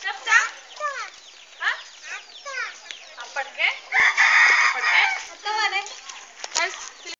చెప్తా ఆ? అప్పటికే అప్పటికే అత్తవానే